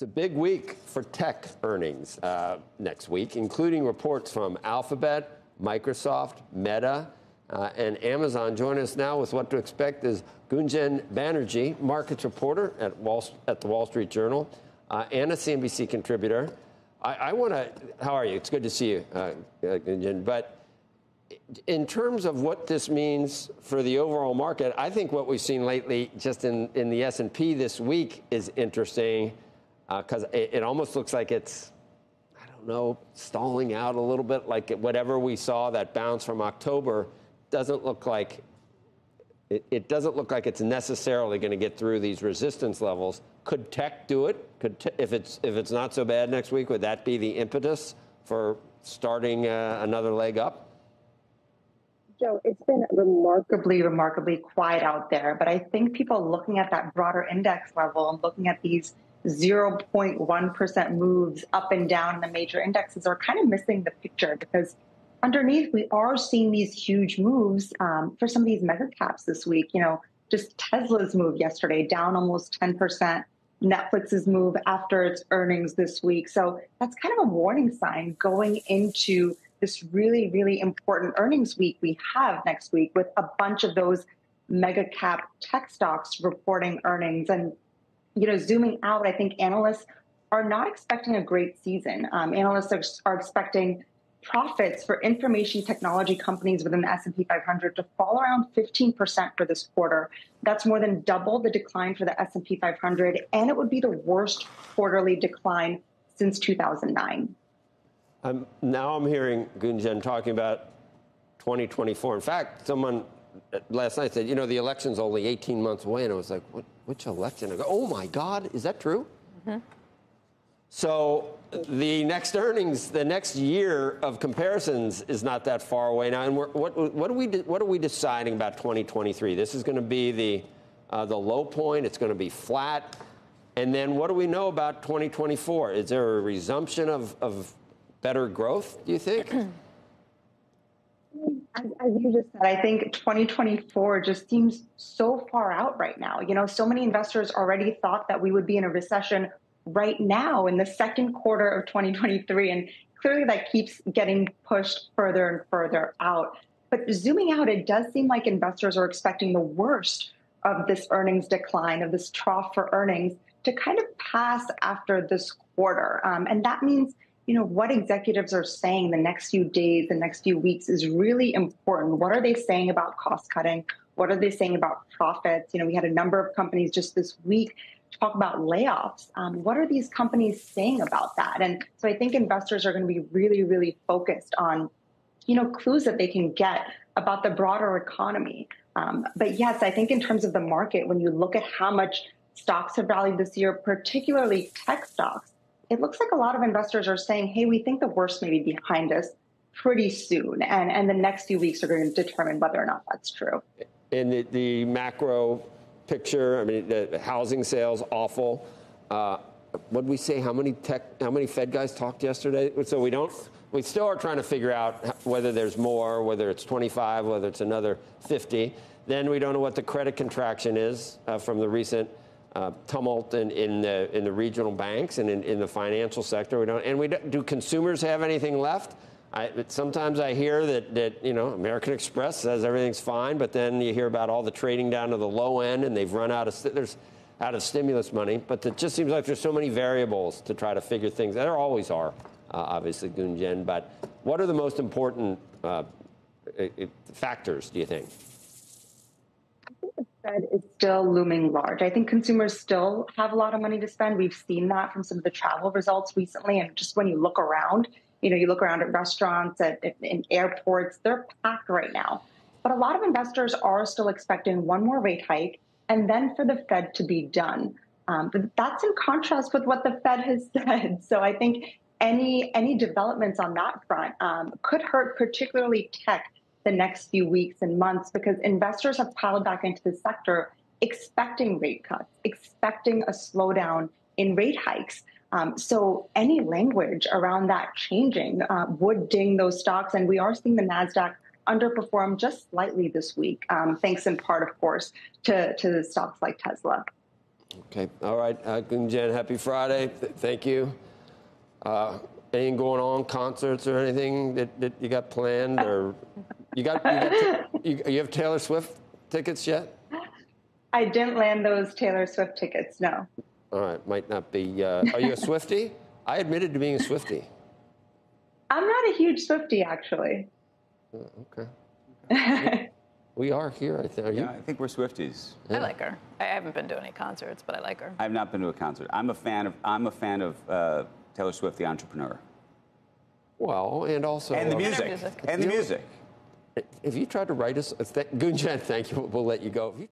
It's a big week for tech earnings uh, next week, including reports from Alphabet, Microsoft, Meta, uh, and Amazon. Join us now with what to expect is Gunjan Banerji, markets reporter at, Wall, at the Wall Street Journal, uh, and a CNBC contributor. I, I want to, how are you? It's good to see you, uh, uh, Gunjan. But in terms of what this means for the overall market, I think what we've seen lately, just in, in the S&P this week, is interesting because uh, it, it, almost looks like it's, I don't know, stalling out a little bit. Like whatever we saw that bounce from October doesn't look like it, it doesn't look like it's necessarily going to get through these resistance levels. Could tech do it? Could te- if it's if it's not so bad next week, would that be the impetus for starting uh, another leg up? Joe, it's been remarkably, remarkably quiet out there. But I think people looking at that broader index level and looking at these 0.1% moves up and down in the major indexes are kind of missing the picture because underneath we are seeing these huge moves um, for some of these mega caps this week. You know, just Tesla's move yesterday down almost 10%. Netflix's move after its earnings this week. So that's kind of a warning sign going into this really, really important earnings week we have next week with a bunch of those mega cap tech stocks reporting earnings. And you know, zooming out, I think analysts are not expecting a great season. Um, analysts are, are, expecting profits for information technology companies within the S&P 500 to fall around 15% for this quarter. That's more than double the decline for the S&P 500, and it would be the worst quarterly decline since 2009. Um, now I'm hearing Gunjan talking about 2024. In fact, someone last night said, you know, the election's only 18 months away. And I was like, what, which election? I go, oh my God, is that true? Mm-hmm. So the next earnings, the next year of comparisons is not that far away now. And what, what, are we, what are we deciding about 2023? This is going to be the, uh, the low point. It's going to be flat. And then what do we know about 2024? Is there a resumption of, of better growth, do you think? As, as, you just said, I think 2024 just seems so far out right now. You know, so many investors already thought that we would be in a recession right now in the second quarter of 2023. And clearly that keeps getting pushed further and further out. But zooming out, it does seem like investors are expecting the worst of this earnings decline, of this trough for earnings, to kind of pass after this quarter. Um, and that means you know, what executives are saying the next few days, the next few weeks is really important. What are they saying about cost cutting? What are they saying about profits? You know, we had a number of companies just this week talk about layoffs. Um, what are these companies saying about that? And so I think investors are going to be really, really focused on, you know, clues that they can get about the broader economy. Um, but yes, I think in terms of the market, when you look at how much stocks have rallied this year, particularly tech stocks, it looks like a lot of investors are saying, hey, we think the worst may be behind us pretty soon. And, and the next few weeks are going to determine whether or not that's true. In the, the macro picture, I mean, the housing sales, awful. Uh, what did we say? How many tech, how many Fed guys talked yesterday? So we don't, we still are trying to figure out whether there's more, whether it's 25, whether it's another 50. Then we don't know what the credit contraction is uh, from the recent uh, tumult in, in, the, in the regional banks and in, in the financial sector. We don't, and we don't, do consumers have anything left? I, sometimes I hear that, that, you know, American Express says everything's fine, but then you hear about all the trading down to the low end and they've run out of, there's out of stimulus money. But it just seems like there's so many variables to try to figure things. There always are, uh, obviously, Gunjan. But what are the most important uh, factors, do you think? Is still looming large. I think consumers still have a lot of money to spend. We've seen that from some of the travel results recently. And just when you look around, you know, you look around at restaurants, at in airports, they're packed right now. But a lot of investors are still expecting one more rate hike and then for the Fed to be done. Um, but that's in contrast with what the Fed has said. So I think any any developments on that front um, could hurt, particularly tech the next few weeks and months because investors have piled back into the sector expecting rate cuts, expecting a slowdown in rate hikes. Um, so any language around that changing uh, would ding those stocks. And we are seeing the NASDAQ underperform just slightly this week, um, thanks in part, of course, to, to stocks like Tesla. Okay. All right. Uh, Gunjan, happy Friday. Th- thank you. Uh, anything going on? Concerts or anything that, that you got planned? Or you got, you, got you, you have Taylor Swift tickets yet? I didn't land those Taylor Swift tickets. No. All right. Might not be. Uh, are you a Swifty? I admitted to being a Swifty. I'm not a huge Swifty, actually. Okay. We are here. I think. Are you? Yeah, I think we're Swifties. I like her. I haven't been to any concerts, but I like her. I've not been to a concert. I'm a fan of. I'm a fan of uh, Taylor Swift, the entrepreneur, Well, and also. and the music, music. and the music. If you tried to write us, th- Gunjan, thank you. We'll let you go.